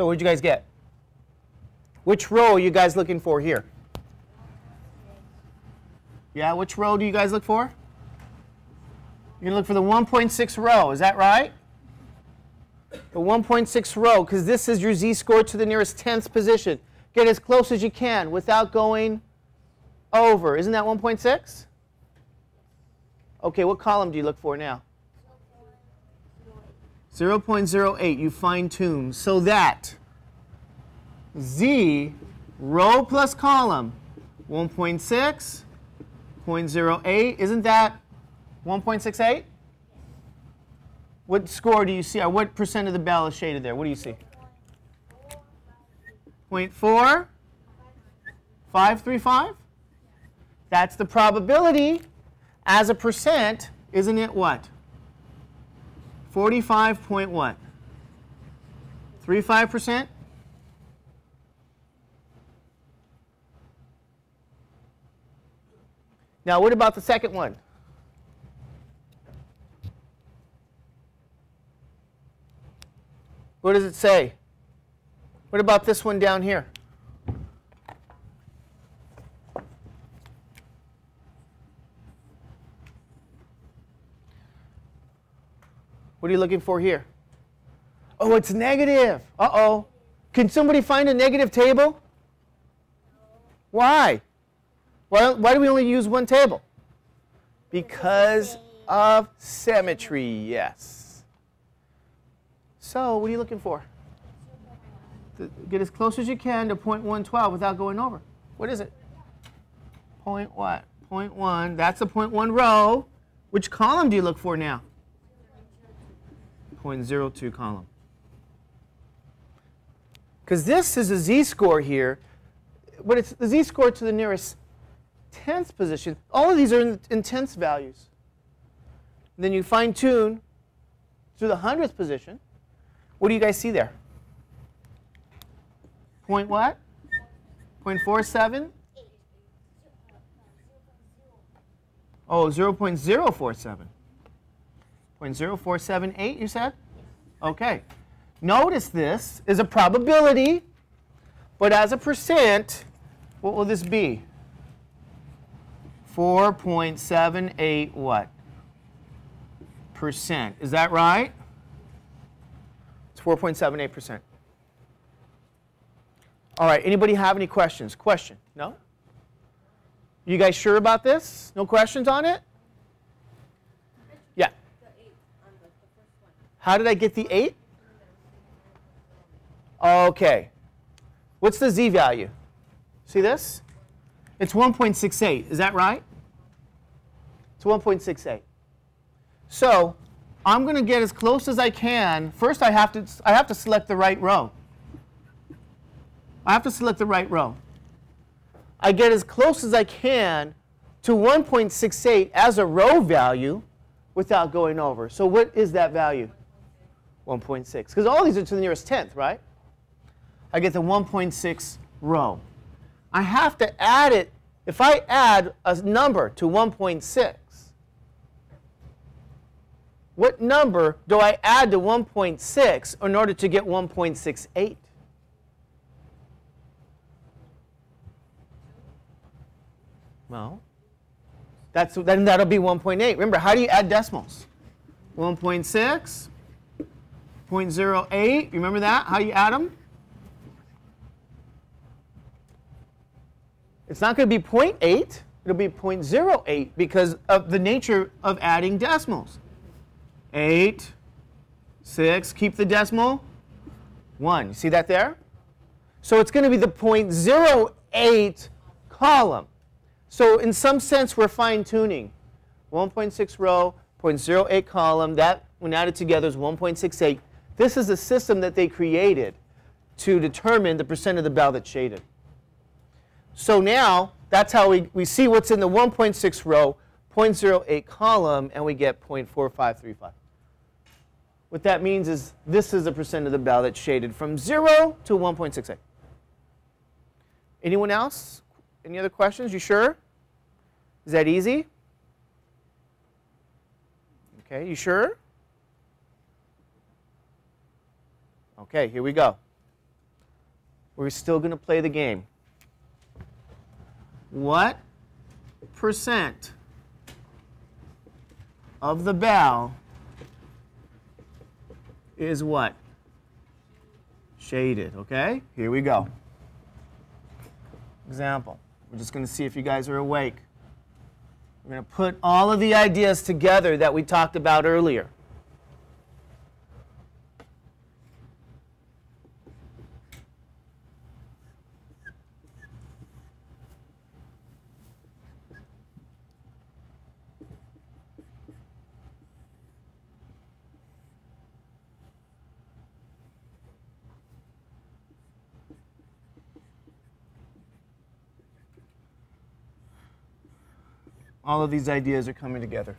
So what did you guys get? Which row are you guys looking for here? Yeah, which row do you guys look for? You're going to look for the 1.6 row, is that right? The 1.6 row, because this is your z-score to the nearest tenth position. Get as close as you can without going over. Isn't that 1.6? Okay, what column do you look for now? 0.08, you fine tune so that z, row plus column, 1.6, 0.08, isn't that 1.68? What score do you see, or what percent of the bell is shaded there? What do you see? 0.4? 535? That's the probability as a percent, isn't it what? 45 point what? 35%? Now, what about the second one? What does it say? What about this one down here? What are you looking for here? Oh, it's negative. Uh-oh. Can somebody find a negative table? Why? Why, why do we only use one table? Because of symmetry, yes. So, what are you looking for? Get as close as you can to 0.112 without going over. What is it? Point what? Point 0.1. That's a point 0.1 row. Which column do you look for now? 0.02 column. Because this is a z-score here, but it's the z-score to the nearest tenth position. All of these are in, in tenths values. And then you fine tune to the hundredth position. What do you guys see there? Point what? Point four seven? Oh, 0.047. 0.0478, you said? Okay. Notice this is a probability, but as a percent, what will this be? 4.78 what? Percent. Is that right? It's 4.78%. All right, anybody have any questions? Question? No? You guys sure about this? No questions on it? Yeah. How did I get the 8? Okay. What's the z value? See this? It's 1.68. Is that right? It's 1.68. So I'm going to get as close as I can. First, I have to I have to select the right row. I have to select the right row. I get as close as I can to 1.68 as a row value without going over. So what is that value? 1.6. Because all these are to the nearest tenth, right? I get the 1.6 row. I have to add it. If I add a number to 1.6, what number do I add to 1.6 in order to get 1.68? Well, that's, then that'll be 1.8. Remember, how do you add decimals? 1.6, 0.08. Remember that? How you add them? It's not going to be 0.8. It'll be 0.08 because of the nature of adding decimals. 8, 6, keep the decimal, 1. You see that there? So it's going to be the 0.08 column. So in some sense, we're fine-tuning. 1.6 row, 0.08 column, that when added together is 1.68. This is a system that they created to determine the percent of the bell that's shaded. So now, that's how we, we see what's in the 1.6 row, 0.08 column, and we get 0.4535. What that means is this is the percent of the bell that's shaded from 0 to 1.68. Anyone else? Any other questions? You sure? Is that easy? Okay, you sure? Okay, here we go. we're still going to play the game. What percent of the bell is what? Shaded, okay? Here we go. Example. We're just going to see if you guys are awake. We're going to put all of the ideas together that we talked about earlier. All of these ideas are coming together.